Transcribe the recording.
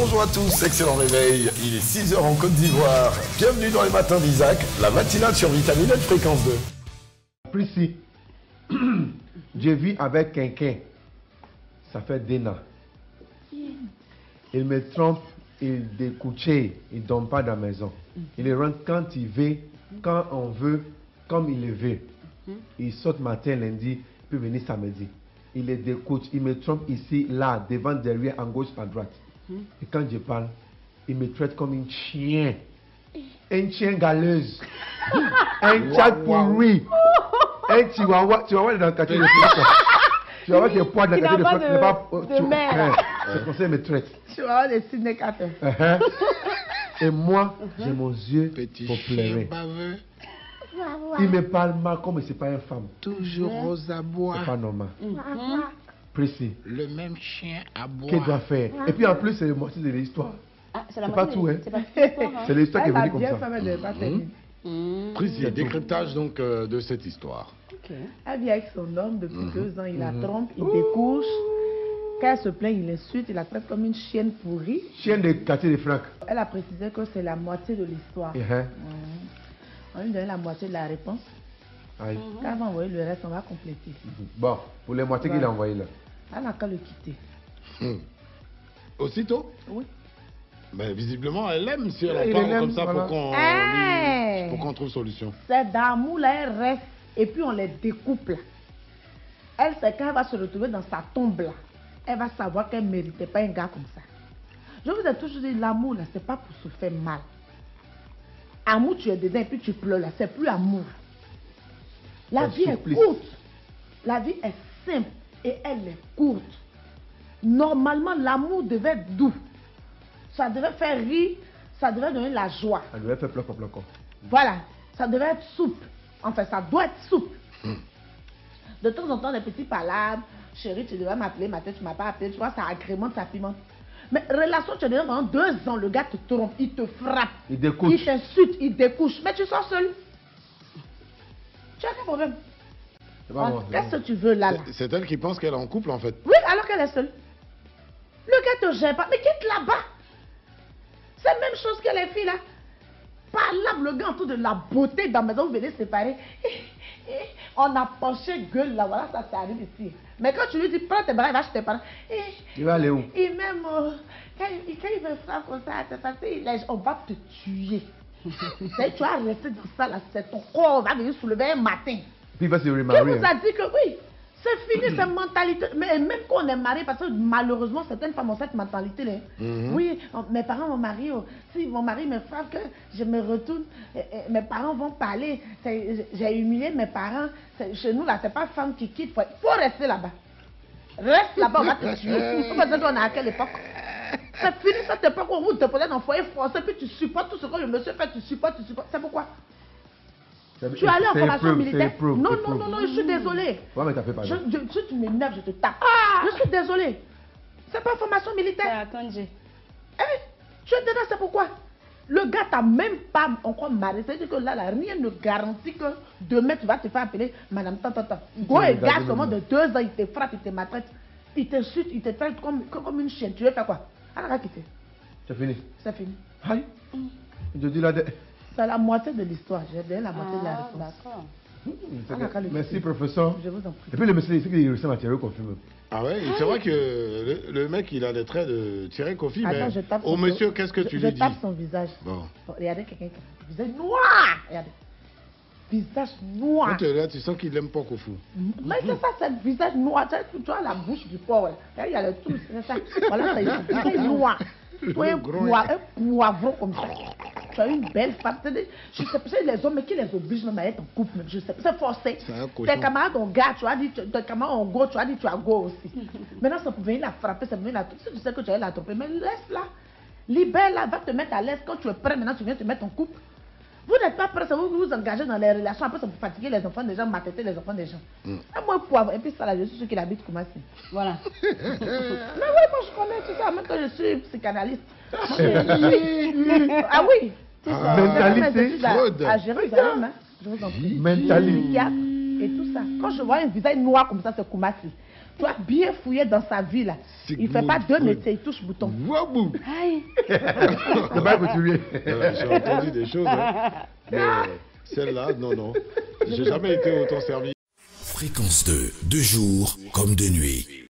Bonjour à tous, excellent réveil. Il est 6h en Côte d'Ivoire. Bienvenue dans les matins d'Isaac, la matinale sur Vitamine Fréquence 2. Prissy, je vis avec quelqu'un. Ça fait Dena. Il me trompe, il découche, il ne donne pas dans la maison. Il rentre quand il veut, quand on veut, comme il le veut. Il saute matin, lundi, puis venir samedi. Il le découche, il me trompe ici, là, devant, derrière, en gauche, à droite. Et quand je parle, il me traite comme un chien. Un chien galeuse. un chat pourri. Un chihuahua. Tu vas voir dans le quartier de France. Tu vas voir qu'il y a poids dans le quartier de France. de- pas- de tu- mère. hein, C'est comme ça qu'il me traite. Tu vas avoir des signes quatre. Uh-huh. Et moi, j'ai mon yeux Petit pour pleurer. Il me parle mal comme si c'est pas une femme. toujours aux abois. C'est pas normal. Mhm. Précis. Le même chien aboie. Qu'est-ce qu'il doit faire Et puis en plus, c'est le moitié de l'histoire. Ah, c'est pas tout, hein. C'est pas tout l'histoire, hein. C'est l'histoire qui est venue comme ça. terminer. Mmh. Précis, décryptage donc euh, de cette histoire. Ok. Elle vit avec son homme depuis Mhm. deux ans. Il la trompe, il découche. Quand elle se plaint, il l'insulte, il la traite comme une chienne pourrie. Chien de quartier de Franck. Elle a précisé que c'est la moitié de l'histoire. Uh-huh. On lui donne la moitié de la réponse. Aïe. Quand elle va envoyer le reste, on va compléter. Bon, pour les moitiés qu'il a envoyé là. Elle n'a qu'à le quitter. Hmm. Aussitôt Oui. Mais visiblement, elle aime si elle en parle aime, comme ça voilà. pour qu'on Hey pour qu'on trouve solution. C'est d'amour là, elle reste et puis on les découpe là. Elle, c'est quand elle va se retrouver dans sa tombe là, elle va savoir qu'elle ne méritait pas un gars comme ça. Je vous ai toujours dit, l'amour là, c'est pas pour se faire mal. Amour, tu es dedans et puis tu pleures là, c'est plus amour. La vie est courte. La vie est simple et elle est courte. Normalement, l'amour devait être doux. Ça devait faire rire, ça devait donner la joie. Elle devait faire pleurer pleurer. Voilà, ça devait être souple. Enfin, ça doit être souple. De temps en temps, des petits palabres. Chérie, tu devais m'appeler, ma tête, tu m'as pas appelé. Tu vois, ça agrémente, ça pimente. Mais relation, tu es dedans pendant deux ans, le gars te trompe, il te frappe. Il découche. Il t'insulte, il découche. Mais tu sors seul. Tu as quel problème? Qu'est-ce que tu veux là, là C'est- elle qui pense qu'elle est en couple en fait. Oui, alors qu'elle est seule. Le gars te gère pas. Mais quitte là-bas. C'est la même chose que les filles là. Parlable, le gars en tout de la beauté dans la maison, vous venez séparer. On a penché gueule là, voilà, ça, ça arrive ici. Mais quand tu lui dis, prends tes bras, il va chez tes parents. Il va aller où? Même, euh, quand, il, quand il me frappe comme ça, c'est est- on va te tuer. Tu vas rester dans ça là, c'est ton corps, on va venir soulever un matin. Puis il va se Qui remarier. vous a dit que oui, c'est fini cette mentalité. Mais même quand on est marié, parce que malheureusement, certaines femmes ont cette mentalité-là. Mhm. Oui, on- mes parents m'ont marié. oh, Si mon mari me frappe, que je me retourne, mes parents vont parler. J'ai humilié mes parents. Chez nous, là, c'est pas femme qui quitte. Il faut, faut rester là-bas. Reste là-bas, on va te tuer. On dire qu'on est à quelle époque C'est fini cette époque où vous te prenez dans le foyer français, puis tu supportes tout ce que le monsieur fait, tu supportes, tu supportes. C'est pourquoi? Tu es allé en formation militaire Non, non, non, non, je suis désolée. Ouais, mais t'as fait pas Je, si tu m'énerves, je te tape. je suis désolée. C'est pas formation militaire. attendez. Eh, tu es dedans, c'est pourquoi? Le gars t'a même pas encore marié. C'est-à-dire que là, là, rien ne garantit que demain tu vas te faire appeler Madame Tantata. Go et gars, pas. de deux ans, il te frappe, il te maltraite. Il t'insulte, il te traite comme, comme une chienne. Tu veux faire quoi? Alors, quitter. C'est fini. C'est fini. Aïe. Je dis là. C'est la moitié de l'histoire. J'ai donné la moitié de la Ah, réponse. d'accord. Ah, que- le Merci, professeur. Je vous en prie. Et puis le monsieur, il sait qu'il ressemble à Thierry confirme. Ah ouais, c'est vrai que le, le mec il a les traits de Thierry Kofi, mais je au son- monsieur, qu'est-ce que je- tu je lui dis? tape son visage. Bon. Regardez quelqu'un qui a un visage noir. Regardez. Visage noir. Quand tu là, tu sens qu'il aime pas Kofu. Mais c'est ça, c'est le visage noir. Tu vois la bouche du porc. Il y a le tout. C'est ça. Voilà, c'est noir. Toi, un, Gros. poi- un poivron comme ça. Tu as une belle femme. Je sais pas, les hommes mais qui les obligent même à être en couple. même, Je sais pas, c'est forcé. Tes camarades ont gars, tu as dit, tes camarades ont go, tu as dit, tu as go aussi. Maintenant, ça peut venir la frapper, ça peut venir la tromper. Si tu sais que tu allais la tromper, mais laisse-la. Libère-la, va te mettre à l'aise. Quand tu es prêt, maintenant, tu viens te mettre en couple. Vous n'êtes pas prêt, ça vous vous engagez dans les relations. Après, ça vous fatiguer les enfants des gens, maltraiter les enfants des gens. Un moi, poivre. Et puis, ça, là, je suis sûr qu'il habite comme ça. Voilà. Mais oui, moi, je connais tout ça. Même quand je suis psychanalyste. ah oui. Ah. Mentalité, à, à Jérusalem, hein. je vous en prie. Mentalité. Et tout ça. Quand je vois un visage noir comme ça, c'est Koumassi. doit bien fouiller dans sa vie là. Il ne fait pas deux métiers, il touche bouton. Wabou Aïe. C'est pas coutumier. Euh, J'ai entendu des choses, hein. mais celle-là, non, non. J'ai jamais été autant servi. Fréquence 2, de jour comme de nuit.